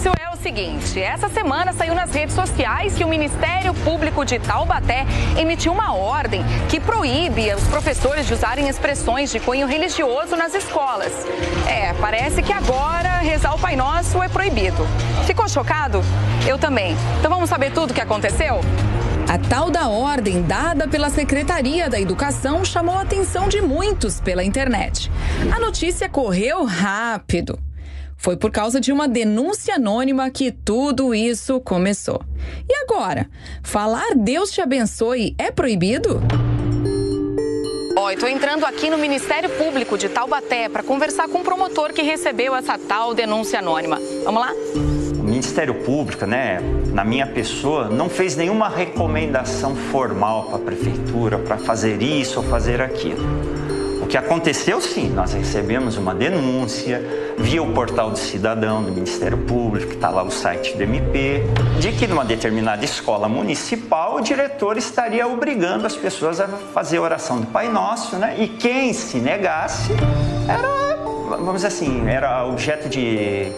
negócio é o seguinte: essa semana saiu nas redes sociais que o Ministério Público de Taubaté emitiu uma ordem que proíbe os professores de usarem expressões de cunho religioso nas escolas. É, parece que agora rezar o Pai Nosso é proibido. Ficou chocado? Eu também. Então vamos saber tudo o que aconteceu? A tal da ordem dada pela Secretaria da Educação chamou a atenção de muitos pela internet. A notícia correu rápido. Foi por causa de uma denúncia anônima que tudo isso começou. E agora? Falar Deus te abençoe é proibido? Ó, estou entrando aqui no Ministério Público de Taubaté para conversar com o promotor que recebeu essa tal denúncia anônima. Vamos lá? O Ministério Público, né, na minha pessoa, não fez nenhuma recomendação formal para a prefeitura para fazer isso ou fazer aquilo que aconteceu sim, nós recebemos uma denúncia via o portal do cidadão do Ministério Público, que está lá o site do MP, de que numa determinada escola municipal o diretor estaria obrigando as pessoas a fazer a oração do Pai Nosso, né? E quem se negasse era, vamos dizer assim, era objeto de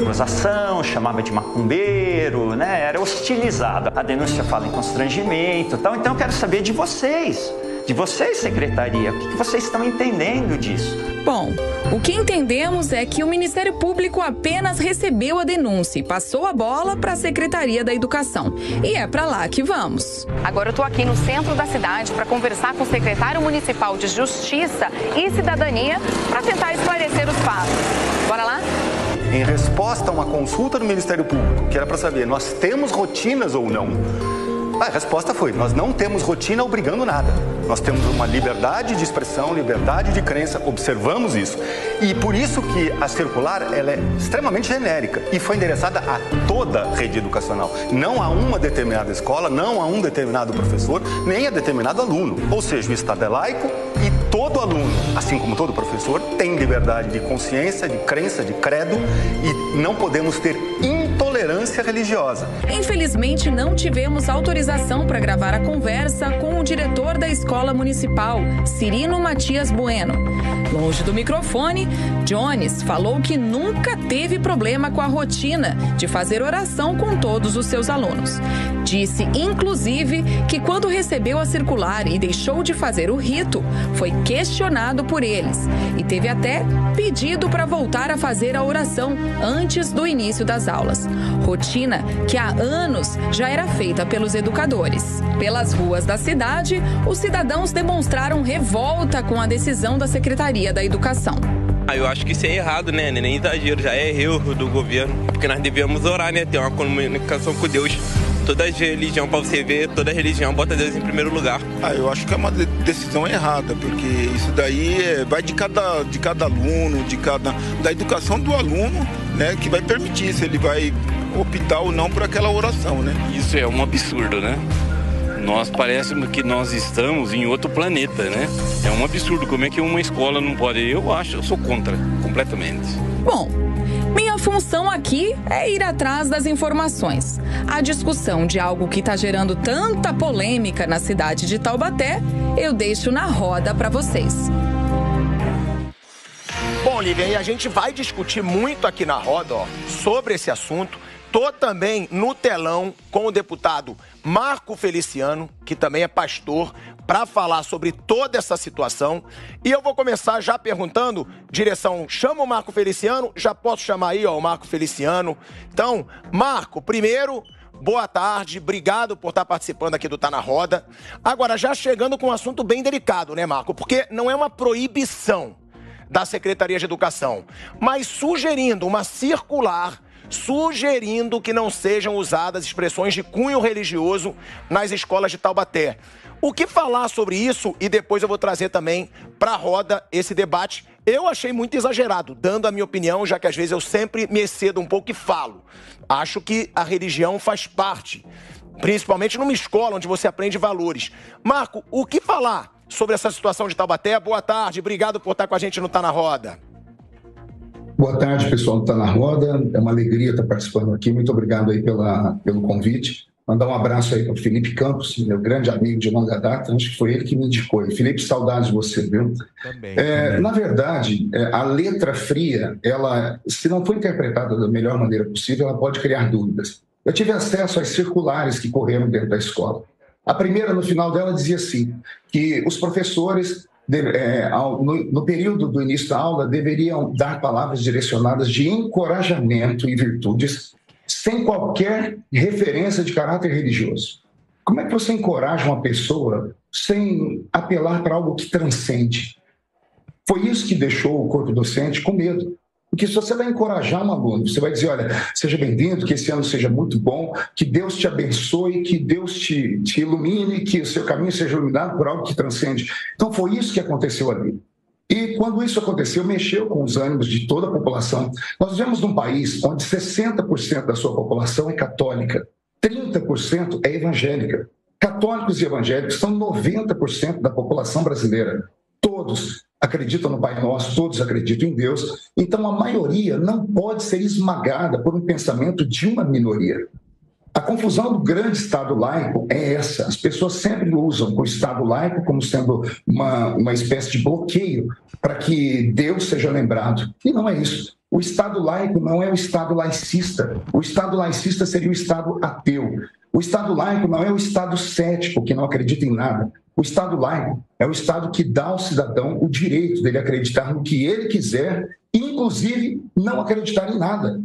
acusação, chamava de macumbeiro, né? Era hostilizado. A denúncia fala em constrangimento, tal. Então eu quero saber de vocês de vocês, secretaria. O que vocês estão entendendo disso? Bom, o que entendemos é que o Ministério Público apenas recebeu a denúncia e passou a bola para a Secretaria da Educação. E é para lá que vamos. Agora eu estou aqui no centro da cidade para conversar com o secretário municipal de Justiça e Cidadania para tentar esclarecer os fatos. Bora lá? Em resposta a uma consulta do Ministério Público, que era para saber, nós temos rotinas ou não? A resposta foi: nós não temos rotina obrigando nada. Nós temos uma liberdade de expressão, liberdade de crença, observamos isso. E por isso que a circular ela é extremamente genérica e foi endereçada a toda a rede educacional, não a uma determinada escola, não a um determinado professor, nem a determinado aluno. Ou seja, o Estado é laico e todo aluno, assim como todo professor, tem liberdade de consciência, de crença, de credo e não podemos ter intolerância religiosa. Infelizmente, não tivemos autorização para gravar a conversa com o diretor da escola municipal, Cirino Matias Bueno. Longe do microfone, Jones falou que nunca teve problema com a rotina de fazer oração com todos os seus alunos. Disse, inclusive, que quando recebeu a circular e deixou de fazer o rito, foi questionado por eles e teve até pedido para voltar a fazer a oração antes do início das aulas rotina que há anos já era feita pelos educadores. Pelas ruas da cidade, os cidadãos demonstraram revolta com a decisão da Secretaria da Educação. Ah, eu acho que isso é errado, né? Nem exagero, já é erro do governo. Porque nós devemos orar, né? Ter uma comunicação com Deus toda religião, para você ver, toda religião bota Deus em primeiro lugar. Ah, eu acho que é uma decisão errada, porque isso daí é, vai de cada, de cada aluno, de cada. da educação do aluno, né? Que vai permitir se ele vai optar ou não por aquela oração, né? Isso é um absurdo, né? Nós parece que nós estamos em outro planeta, né? É um absurdo. Como é que uma escola não pode? Eu acho, eu sou contra, completamente. Bom, minha função aqui é ir atrás das informações. A discussão de algo que está gerando tanta polêmica na cidade de Taubaté, eu deixo na roda para vocês. Bom, Lívia, e a gente vai discutir muito aqui na roda ó, sobre esse assunto. Tô também no telão com o deputado Marco Feliciano, que também é pastor, para falar sobre toda essa situação. E eu vou começar já perguntando, direção, chama o Marco Feliciano, já posso chamar aí, ó, o Marco Feliciano. Então, Marco, primeiro, boa tarde, obrigado por estar participando aqui do Tá na Roda. Agora, já chegando com um assunto bem delicado, né, Marco? Porque não é uma proibição da Secretaria de Educação, mas sugerindo uma circular sugerindo que não sejam usadas expressões de cunho religioso nas escolas de Taubaté. O que falar sobre isso? E depois eu vou trazer também para a roda esse debate. Eu achei muito exagerado, dando a minha opinião, já que às vezes eu sempre me excedo um pouco e falo. Acho que a religião faz parte, principalmente numa escola onde você aprende valores. Marco, o que falar sobre essa situação de Taubaté? Boa tarde, obrigado por estar com a gente no Tá na Roda. Boa tarde, pessoal do Tá na Roda. É uma alegria estar participando aqui. Muito obrigado aí pela, pelo convite. Mandar um abraço aí para o Felipe Campos, meu grande amigo de longa data, acho que foi ele que me indicou. Felipe, saudades de você, viu? Também, é, também. Na verdade, é, a letra fria, ela, se não for interpretada da melhor maneira possível, ela pode criar dúvidas. Eu tive acesso às circulares que correram dentro da escola. A primeira, no final dela, dizia assim: que os professores, é, no, no período do início da aula, deveriam dar palavras direcionadas de encorajamento e virtudes sem qualquer referência de caráter religioso. Como é que você encoraja uma pessoa sem apelar para algo que transcende? Foi isso que deixou o corpo docente com medo. Porque se você vai encorajar um aluno, você vai dizer, olha, seja bem-vindo, que esse ano seja muito bom, que Deus te abençoe, que Deus te, te ilumine, que o seu caminho seja iluminado por algo que transcende. Então foi isso que aconteceu ali. E quando isso aconteceu, mexeu com os ânimos de toda a população. Nós vivemos num país onde 60% da sua população é católica, 30% é evangélica. Católicos e evangélicos são 90% da população brasileira. Todos acreditam no Pai Nosso, todos acreditam em Deus. Então a maioria não pode ser esmagada por um pensamento de uma minoria. A confusão do grande Estado laico é essa. As pessoas sempre usam o Estado laico como sendo uma, uma espécie de bloqueio para que Deus seja lembrado. E não é isso. O Estado laico não é o Estado laicista. O Estado laicista seria o Estado ateu. O Estado laico não é o Estado cético, que não acredita em nada. O Estado laico é o Estado que dá ao cidadão o direito dele acreditar no que ele quiser, inclusive não acreditar em nada.